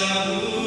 sadhu